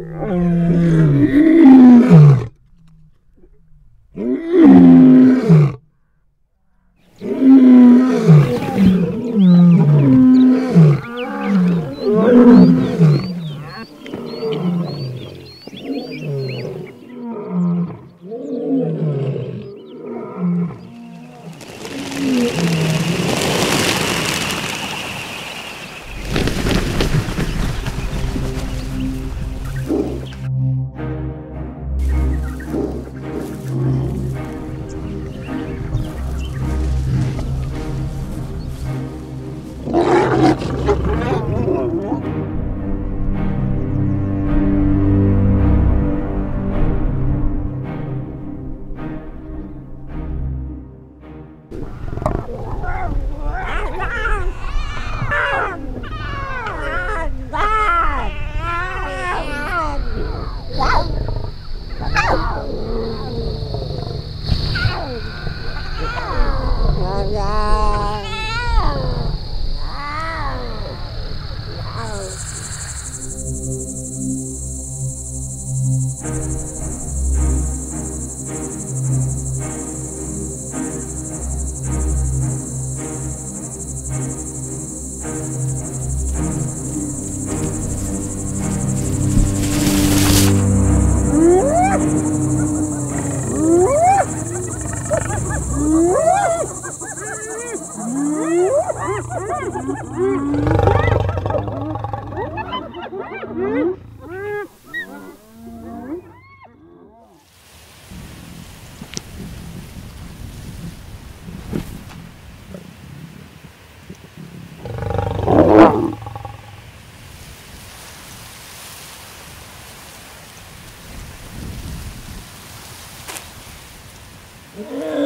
Mm-hmm. Wow. Mm-hmm.